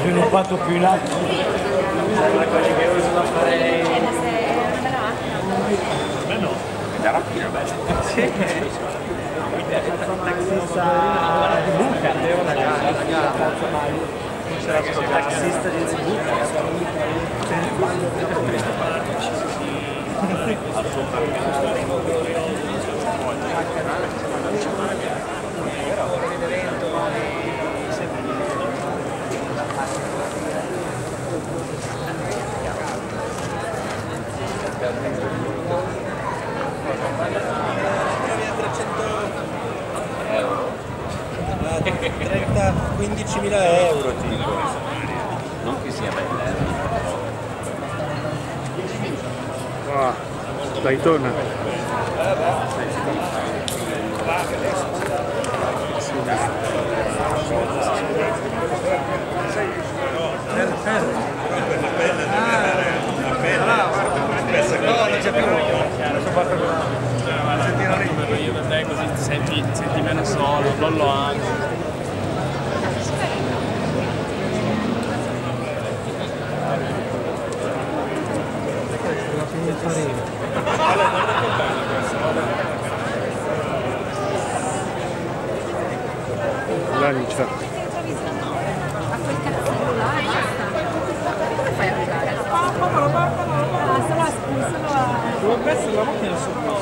sviluppato più in alto. La cosa che io sono a fare... No, è da rapina, beh. Sì. Buca, è una gara, una gara. C'era questo taxista di Zibuca che stava lì 30, 15 mila euro tipo. Non che sia bella, eh. Ah, torna! Senti, ti senti meno solo, lollo anche. Lancia. a quel cazzino là. Come fai a arrivare? Ah, solo a solo a... Dovrebbe essere la macchina sopra.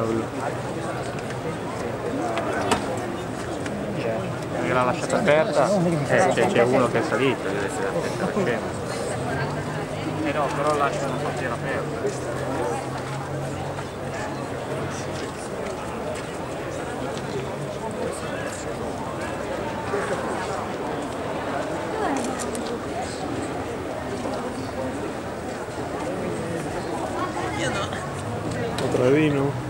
Diavolo. Perché l'ha lasciata aperta, eh, c'è, uno che è salito, deve essere attento alla scena. Eh no, però lascia una portiera aperta. Nota di vino.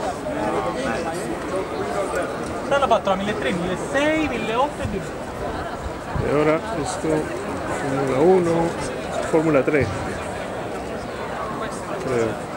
L'hanno fatto a 1300, 1600, 1800 e 2000. E ora questo Formula 1, Formula 3. Creo.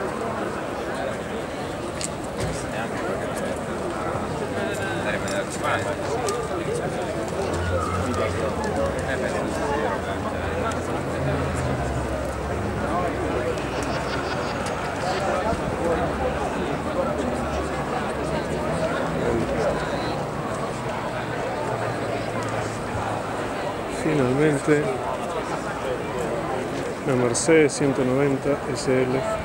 Finalmente la Mercedes 190 SL.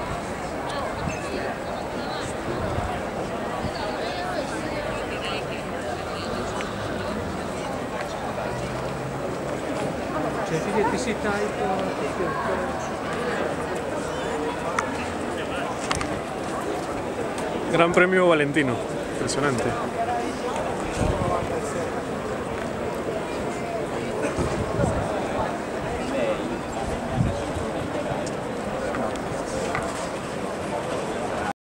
Gran Premio Valentino, impresionante.